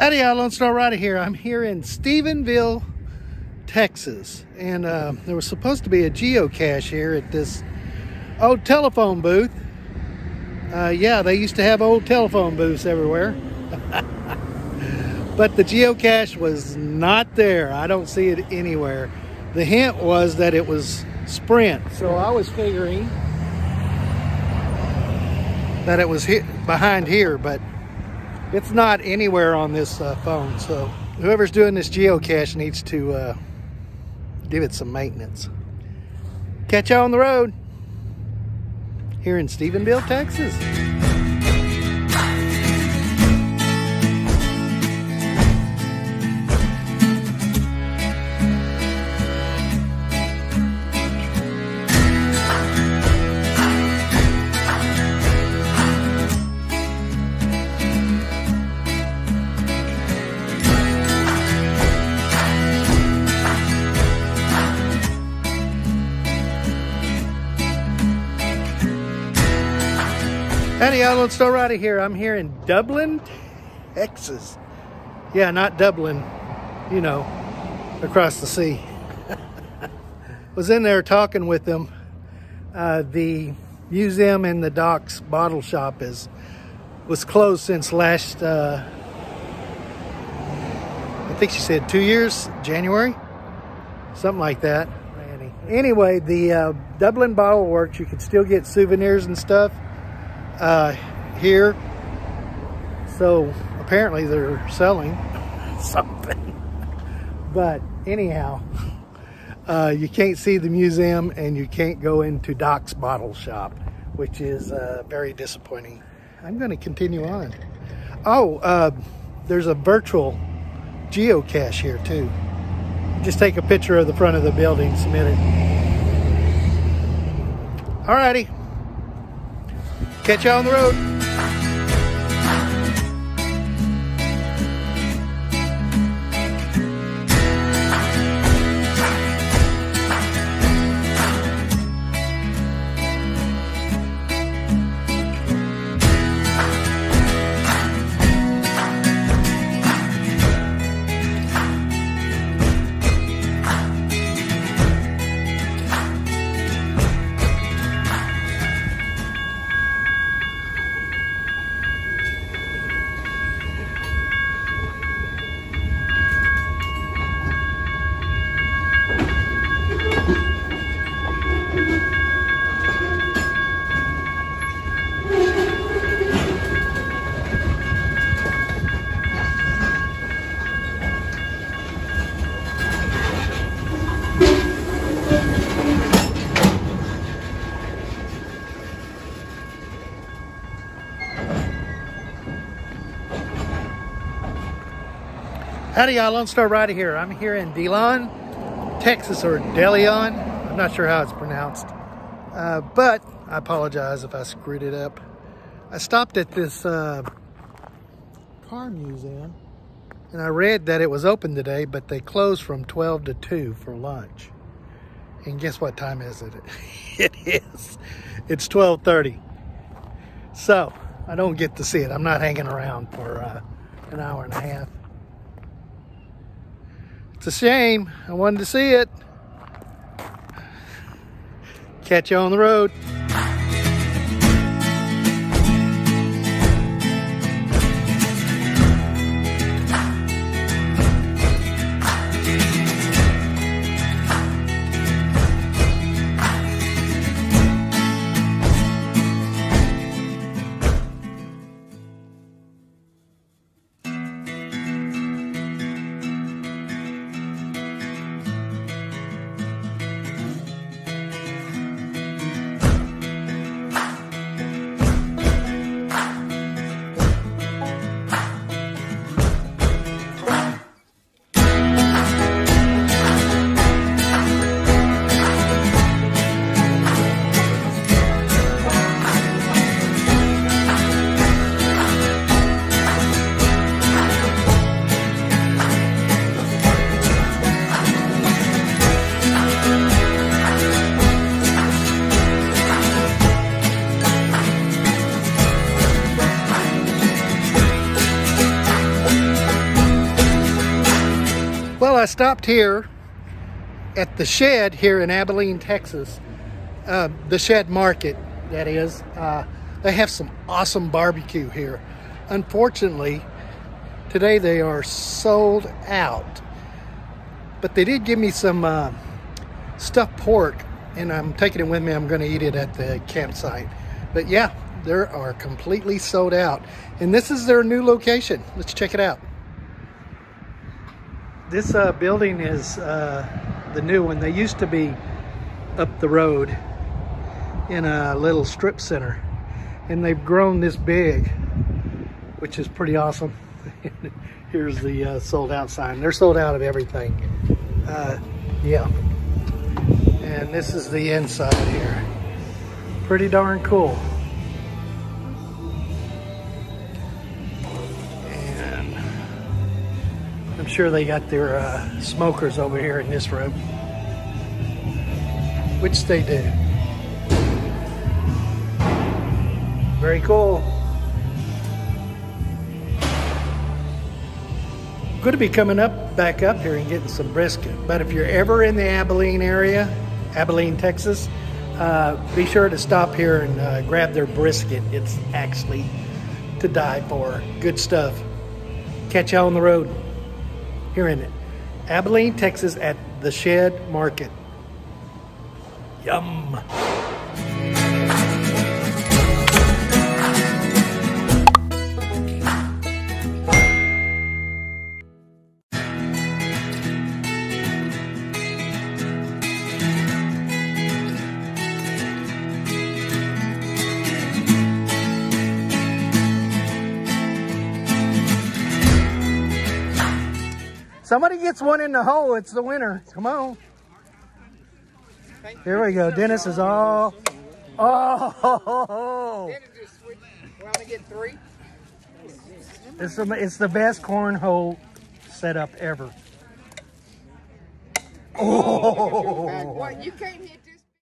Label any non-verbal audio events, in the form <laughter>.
Howdy. Lone Star Rider here. I'm here in Stephenville, Texas. And uh, there was supposed to be a geocache here at this old telephone booth. Uh, yeah, they used to have old telephone booths everywhere. <laughs> but the geocache was not there. I don't see it anywhere. The hint was that it was Sprint. So I was figuring that it was behind here, but it's not anywhere on this uh, phone. So whoever's doing this geocache needs to uh, give it some maintenance. Catch you on the road here in Stephenville, Texas. Howdy, y'all. Lone Star Rider here. I'm here in Dublin, Texas. Yeah, not Dublin, you know, across the sea. <laughs> Was in there talking with them. Uh, the museum in the Doc's bottle shop is was closed since last, uh, I think she said two years, January, something like that. Anyway, the uh, Dublin Bottle Works, you can still get souvenirs and stuff uh, here. So apparently they're selling something. But anyhow, uh, you can't see the museum and you can't go into Doc's bottle shop, which is uh, very disappointing. I'm going to continue on. Oh, uh, there's a virtual geocache here too. Just take a picture of the front of the building, submit it. Alrighty. Catch you on the road. Howdy y'all, Lone Star Rider here. I'm here in DeLon, Texas, or DeLeon. I'm not sure how it's pronounced. Uh, but I apologize if I screwed it up. I stopped at this uh, car museum and I read that it was open today, but they closed from 12 to 2 for lunch. And guess what time is it? <laughs> it is. It's 12.30. So, I don't get to see it. I'm not hanging around for uh, an hour and a half. It's a shame. I wanted to see it. Catch you on the road. I stopped here at the shed here in Abilene, Texas. Uh, the shed market, that is. Uh, they have some awesome barbecue here. Unfortunately, today they are sold out. But they did give me some uh, stuffed pork, and I'm taking it with me. I'm going to eat it at the campsite. But yeah, they are completely sold out. And this is their new location. Let's check it out. This uh, building is uh, the new one. They used to be up the road in a little strip center. And they've grown this big, which is pretty awesome. <laughs> Here's the uh, sold out sign. They're sold out of everything. Uh, yeah. And this is the inside here. Pretty darn cool. Sure they got their uh, smokers over here in this room. Which they do. Very cool. Going to be coming up, back up here and getting some brisket. But if you're ever in the Abilene area, Abilene, Texas, uh, be sure to stop here and uh, grab their brisket. It's actually to die for. Good stuff. Catch y'all on the road here in it. Abilene, Texas at the Shed Market. Yum. Somebody gets one in the hole, it's the winner. Come on. Here we go. Dennis is all. Oh! It's the, it's the best cornhole setup ever. Oh! What, you can't hit